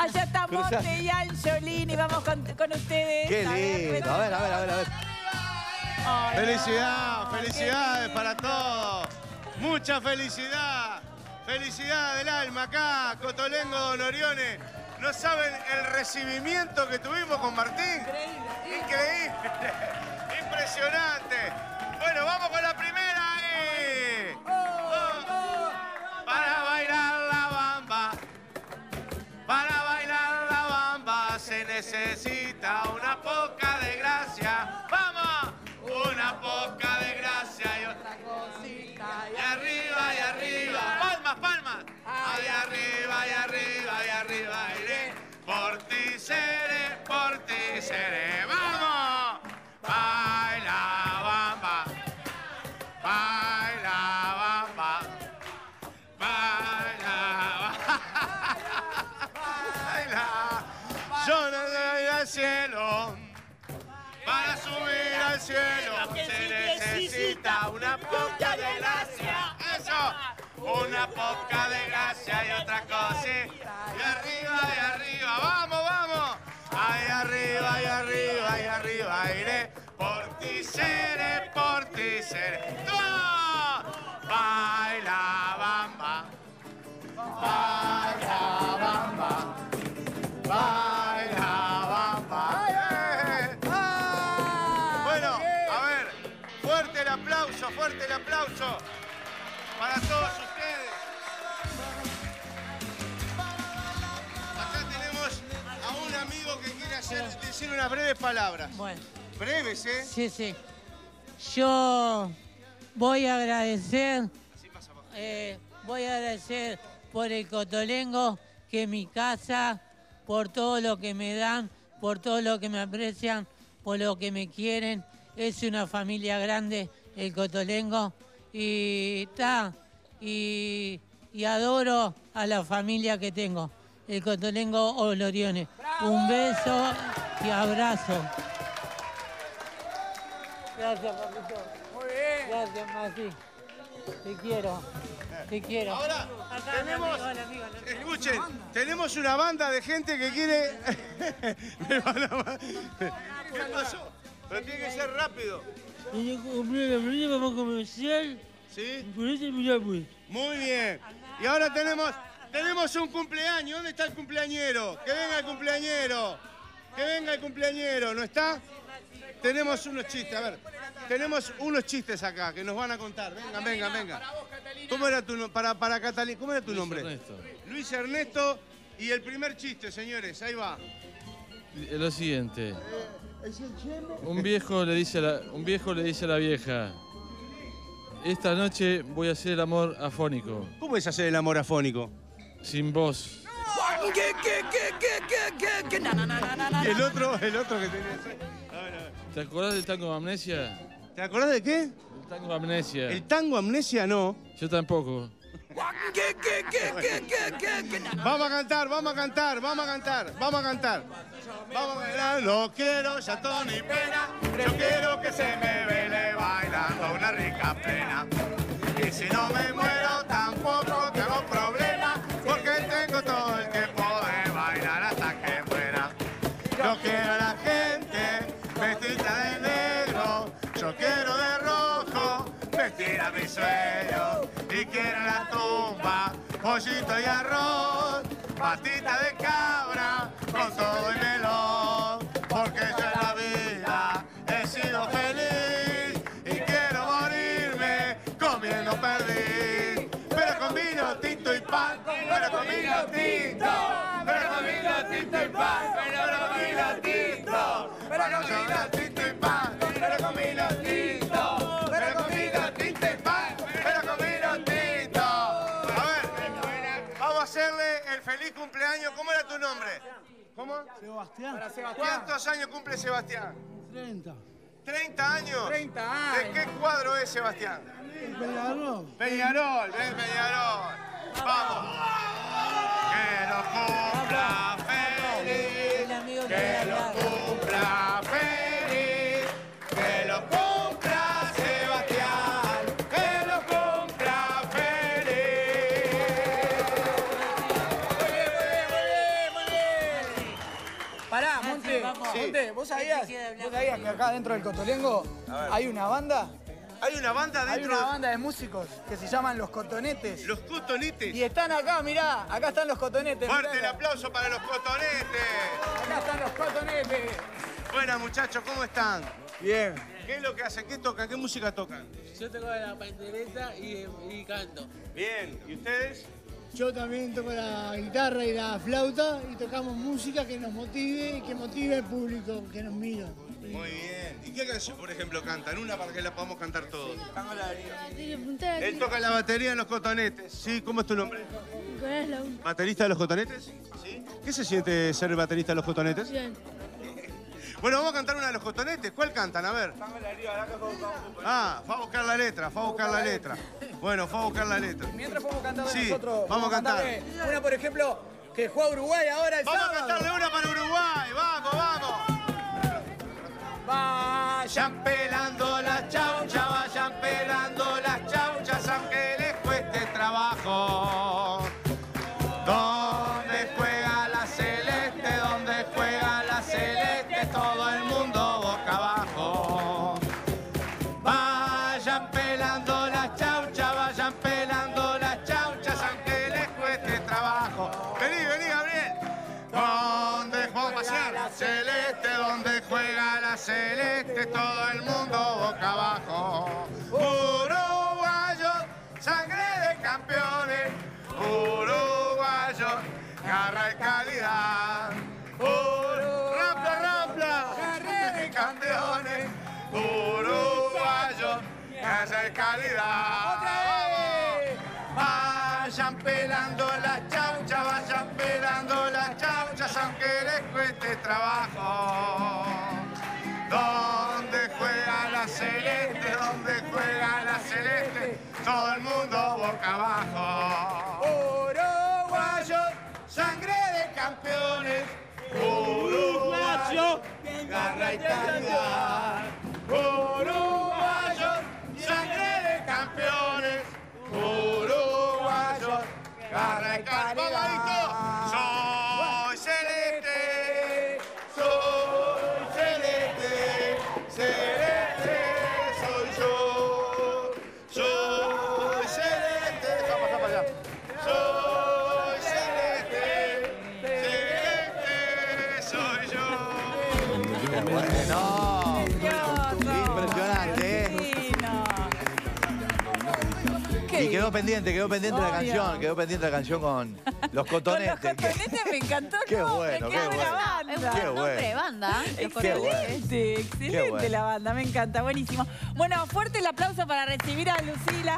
Allá está Monte y Angiolini, vamos con, con ustedes. Qué lindo. A ver, a ver, a ver, a ver. Ay, no. Felicidad, felicidades para todos. Mucha felicidad. Felicidad del alma acá, Cotolengo Don Orione. No saben el recibimiento que tuvimos con Martín. Increíble. Impresionante. Bueno, vamos con la primera. Necesita una poca de gracia. ¡Vamos! Una poca de gracia y otra cosita. Y arriba, y arriba. Palmas, palmas. Ahí arriba, y arriba, y arriba iré. Por ti seré, por ti seré. Yo no voy al cielo. Para subir al cielo se necesita una poca de gracia. Eso. Una poca de gracia y otra cosa. Y arriba, y arriba. Vamos, vamos. Ahí arriba, ahí arriba, ahí arriba iré. Por ti seré, por ti seré. Fuerte el aplauso para todos ustedes. Acá tenemos a un amigo que quiere hacer, decir unas breves palabras. Bueno, Breves, ¿eh? sí, sí. Yo voy a agradecer, eh, voy a agradecer por el Cotolengo, que es mi casa, por todo lo que me dan, por todo lo que me aprecian, por lo que me quieren. Es una familia grande, el Cotolengo, y está, y, y adoro a la familia que tengo, el Cotolengo Oloriones. Un beso y abrazo. Gracias, papito. Muy bien. Gracias, Masi. Te quiero. Te quiero. Ahora Acá, tenemos, mi amigo, amigo, escuchen, tenemos una banda de gente que quiere... ¿Qué pasó? Pero tiene que ser rápido. Yo compré la comercial, ¿Sí? por eso mirá, pues. Muy bien. Y ahora tenemos, tenemos un cumpleaños. ¿Dónde está el cumpleañero? Que venga el cumpleañero. Que venga el cumpleañero. ¿No está? Tenemos unos chistes. A ver, tenemos unos chistes acá que nos van a contar. Vengan, vengan, vengan. ¿Cómo era tu nombre? Para, para Catalina, ¿cómo era tu nombre? Ernesto. Luis Ernesto. Y el primer chiste, señores. Ahí va. Eh, Lo siguiente. Un viejo le dice a la, un viejo le dice a la vieja. Esta noche voy a hacer el amor afónico, ¿Cómo es hacer el amor afónico? sin voz. Y el otro, el otro que tenía. A ver, a ver. ¿Te acordás del tango Amnesia? ¿Te acordás de qué? El tango Amnesia. El tango amnesia no. Yo tampoco. Vamos a cantar, vamos a cantar, vamos a cantar, vamos a cantar. Vamos a no quiero llanto ni pena, yo quiero que se me vele bailando una rica plena. Y si no me muero tampoco tengo problema, porque tengo todo el tiempo de bailar hasta que muera. Yo quiero a la gente vestida de negro, yo quiero de rojo vestir a mi sueño y quiero en la pollito y arroz, patita de cabra con todo el melón, porque yo en la vida he sido feliz y quiero morirme comiendo perdiz, pero con vino tinto y pan, pero con vino tinto, pero con vino tinto y pan, pero feliz cumpleaños. ¿Cómo era tu nombre? ¿Cómo? Sebastián. ¿Cuántos años cumple Sebastián? 30. ¿30 años? 30 ¿De años. qué cuadro es Sebastián? Peñarol. Peñarol, ven Peñarol. Vamos. Que lo cumpla feliz. El amigo que lo cumpla ¿vos sabías, vos sabías que acá dentro del Cotolengo hay una banda? Hay una banda Hay dentro. una banda de músicos que se llaman Los Cotonetes. Los cotonetes. Y están acá, mirá, acá están los cotonetes. Fuerte el aplauso para los cotonetes. Acá están los cotonetes. Buenas muchachos, ¿cómo están? Bien. ¿Qué es lo que hacen? ¿Qué tocan? ¿Qué música tocan? Yo toco la pandereta y, y canto. Bien, ¿y ustedes? Yo también toco la guitarra y la flauta y tocamos música que nos motive y que motive al público que nos mira. Muy bien. ¿Y qué canción, por ejemplo, cantan? Una para que la podamos cantar todos. Él toca la batería en los cotonetes. Sí, ¿cómo es tu nombre? ¿Baterista de los cotonetes? Sí. ¿Qué se siente ser baterista de los cotonetes? Bien. Bueno, vamos a cantar una de los cotonetes. ¿Cuál cantan? A ver. Ah, fue a buscar la letra, fue a buscar la letra. Bueno, fue a buscar la letra. Mientras podemos cantar de Sí, nosotros. vamos a cantar. Una, por ejemplo, que juega Uruguay ahora el Vamos a cantarle una para Uruguay. Vamos, vamos. Vayan pelando las chauchas, vayan pelando pelando las chauchas, vayan pelando las chauchas, aunque les cueste trabajo. Vení, vení, Gabriel. Donde juega pasear la celeste, donde juega la celeste, todo el mundo boca abajo. Uruguayo, sangre de campeones. Uruguayo, garra y Vayan pelando las chauchas, vayan pelando las chauchas, aunque les cueste trabajo. Donde juega la celeste, donde juega la celeste, todo el mundo boca abajo. Uruguayo, sangre de campeones. Uruguayo, garra y calidad. Uruguayo, quedó pendiente, quedó pendiente la Obvio. canción, quedó pendiente la canción con los Con los cotonetes. me encantó el Qué nombre, bueno, qué qué buena bueno. banda. Es un Qué buen nombre de bueno. banda. ¿eh? Los Qué bueno. Excelente, excelente bueno. la banda, me encanta, buenísimo. Bueno, fuerte el aplauso para recibir a Lucila.